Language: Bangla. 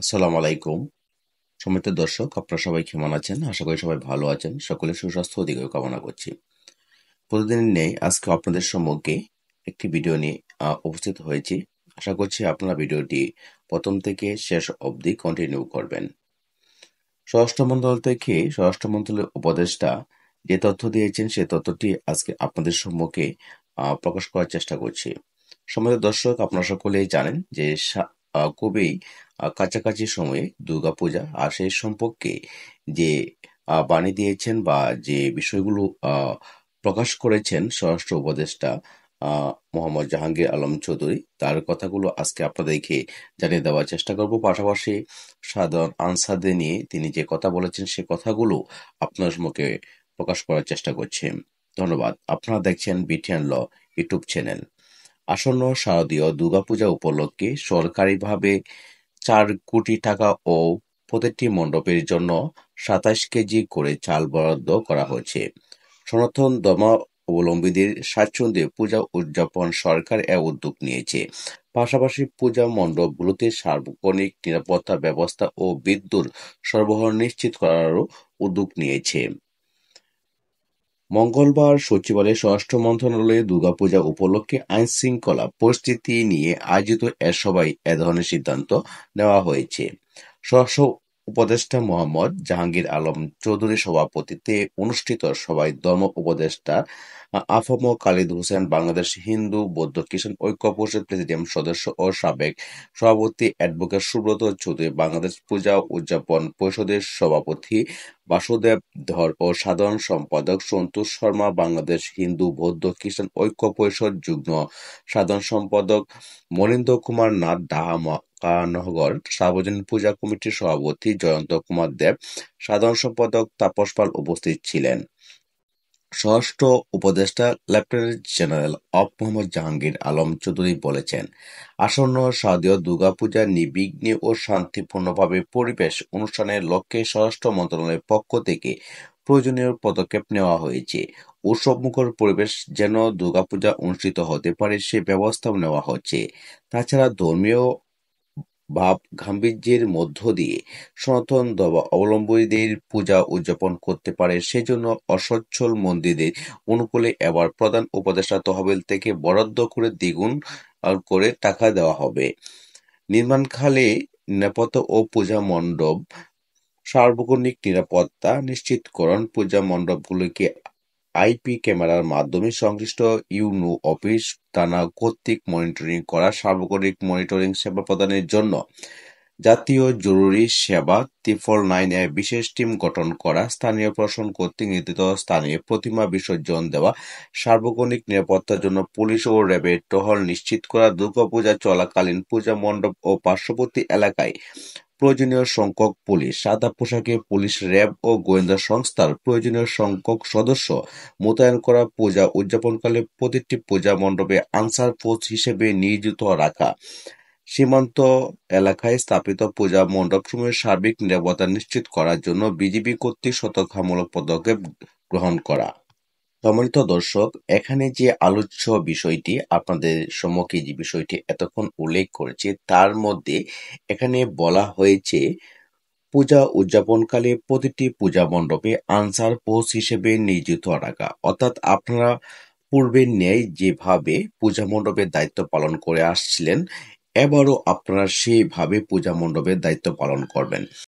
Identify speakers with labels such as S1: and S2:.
S1: আসসালামু আলাইকুম। সম্মানিত দর্শক, আপনারা সবাই কেমন আছেন? আশা করি সবাই ভালো আছেন। সকলের সুস্বাস্থ্য দীর্ঘ কামনা করছি। প্রতিদিনের নেই আজকে আপনাদের সম্মুখে একটি ভিডিও নিয়ে উপস্থিত হয়েছি। আশা করছি আপনারা ভিডিওটি প্রথম থেকে শেষ অবধি কন্টিনিউ করবেন। স্বরাষ্ট্র মন্ত্রণালয় থেকে স্বরাষ্ট্র মন্ত্রণালয়ের উপদেষ্টা যে তথ্য দিয়েছেন সেই তথ্যটি আজকে আপনাদের সম্মুখে প্রকাশ করার চেষ্টা করছি। সম্মানিত দর্শক, আপনারা সকলেই জানেন যে খুবই কাছাকাছি সময়ে দুর্গাপূজা, আর সেই সম্পর্কে যে বাণী দিয়েছেন বা যে বিষয়গুলো প্রকাশ করেছেন স্বরাষ্ট্র উপদেষ্টা মোহাম্মদ জাহাঙ্গীর আলম চৌধুরী, তার কথাগুলো আজকে আপনাদেরকে জানিয়ে দেওয়ার চেষ্টা করব। পাশাপাশি সাধারণ আনসারদের নিয়ে তিনি যে কথা বলেছেন, সে কথাগুলো আপনার মুখে প্রকাশ করার চেষ্টা করছি। ধন্যবাদ। আপনারা দেখছেন বিটিএন ল ইউটিউব চ্যানেল। আসন্ন শারদীয় দুর্গাপূজা উপলক্ষে সরকারিভাবে চার কোটি টাকা ও প্রতিটি মণ্ডপের জন্য সাতাশ কেজি করে চাল বরাদ্দ করা হয়েছে। সনাতন ধর্মাবলম্বীদের স্বাচ্ছন্দ্যে পূজা উদযাপন সরকার এ উদ্যোগ নিয়েছে। পাশাপাশি পূজা মণ্ডপগুলোতে সার্বক্ষণিক নিরাপত্তা ব্যবস্থা ও বিদ্যুৎ সরবরাহ নিশ্চিত করারও উদ্যোগ নিয়েছে। মঙ্গলবার সচিবালয়ে স্বরাষ্ট্র মন্ত্রণালয়ে দুর্গাপূজা উপলক্ষে আইনশৃঙ্খলা পরিস্থিতি নিয়ে আয়োজিত এ সভায় এ ধরনের সিদ্ধান্ত নেওয়া হয়েছে। উপদেষ্টা মোহাম্মদ জাহাঙ্গীর আলম চৌধুরীর সভাপতিত্বে অনুষ্ঠিত সভায় ধর্ম উপদেষ্টা আফম খালিদ হোসেন, বাংলাদেশ হিন্দু বৌদ্ধ খ্রিস্টান ঐক্য পরিষদ প্রেসিডিয়াম সদস্য ও সাবেক সভাপতি অ্যাডভোকেট সুব্রত চৌধুরী, বাংলাদেশ পূজা উদযাপন পরিষদের সভাপতি বাসুদেব ধর ও সাধারণ সম্পাদক সন্তোষ শর্মা, বাংলাদেশ হিন্দু বৌদ্ধ খ্রিস্টান ঐক্য পরিষদ যুগ্ম সাধারণ সম্পাদক মনীন্দ্র কুমার নাথ ডাহামগর সার্বজনীন পূজা কমিটির সভাপতি জয়ন্ত কুমার দেব, সাধারণ সম্পাদক তাপস পাল উপস্থিত ছিলেন। স্বরাষ্ট্র উপদেষ্টা, লেফটেন্যান্ট জেনারেল অফ মোহাম্মদ জাহাঙ্গীর আলম চৌধুরী বলেছেন, আসন্ন শারদীয় দুর্গাপূজা নির্বিঘ্নে ও শান্তিপূর্ণভাবে পরিবেশ অনুষ্ঠানের লক্ষ্যে স্বরাষ্ট্র মন্ত্রণালয়ের পক্ষ থেকে প্রয়োজনীয় পদক্ষেপ নেওয়া হয়েছে। উৎসবমুখর পরিবেশ যেন দুর্গাপূজা অনুষ্ঠিত হতে পারে সে ব্যবস্থাও নেওয়া হচ্ছে। তাছাড়া ধর্মীয় ভাব গাম্ভীর্যের মধ্য দিয়ে সনাতন অবলম্বীদের পূজা উদযাপন করতে পারে। সেজন্য অসচ্ছল মন্দিরদের অনুকূলে এবার প্রধান উপদেষ্টা তহবিল থেকে বরাদ্দ করে দ্বিগুণ করে টাকা দেওয়া হবে। নির্মাণকালে নিরাপত্তা ও পূজা মণ্ডপ সার্বক্ষণিক নিরাপত্তা নিশ্চিতকরণ পূজা মণ্ডপগুলিকে আইপি ক্যামেরার মাধ্যমে সংশ্লিষ্ট ইউনো অফিস, থানা কর্তৃক মনিটরিং করা সার্বজনিক মনিটরিং সেবা প্রদানের জন্য জাতীয় জরুরি সেবা ত্রিপল নাইন এ বিশেষ টিম গঠন করা, স্থানীয় প্রশাসন কর্তৃক নির্ধারিত স্থানীয় প্রতিমা বিসর্জন দেওয়া সার্বজনিক নিরাপত্তার জন্য পুলিশ ও র্যাবের টহল নিশ্চিত করা, দুর্গাপূজা চলাকালীন পূজা মণ্ডপ ও পার্শ্ববর্তী এলাকায় প্রয়োজনীয় সংখ্যক পুলিশ। সাদা পোশাকে পুলিশ র্যাব ও গোয়েন্দা সংস্থার প্রয়োজনীয় সংখ্যক সদস্য মোতায়েন করা পূজা উদযাপনকালে প্রতিটি পূজা মণ্ডপে আনসার ফোর্স হিসেবে নিয়োজিত রাখা। সীমান্ত এলাকায় স্থাপিত পূজা মণ্ডপ মণ্ডপসমূহের সার্বিক নিরাপত্তা নিশ্চিত করার জন্য বিজিবি কর্তৃক সতর্কতামূলক পদক্ষেপ গ্রহণ করা। সম্মানিত দর্শক, এখানে যে আলোচ্য বিষয়টি আপনাদের সম্মুখে যে বিষয়টি এতক্ষণ উল্লেখ করেছে, তার মধ্যে এখানে বলা হয়েছে, পূজা উদযাপনকালে প্রতিটি পূজা মণ্ডপে আনসার পোস্ট হিসেবে নিয়োজিত রাখা। অর্থাৎ আপনারা পূর্বের ন্যায় যেভাবে পূজা মণ্ডপের দায়িত্ব পালন করে আসছিলেন, এবারও আপনারা সেইভাবে পূজা মণ্ডপের দায়িত্ব পালন করবেন।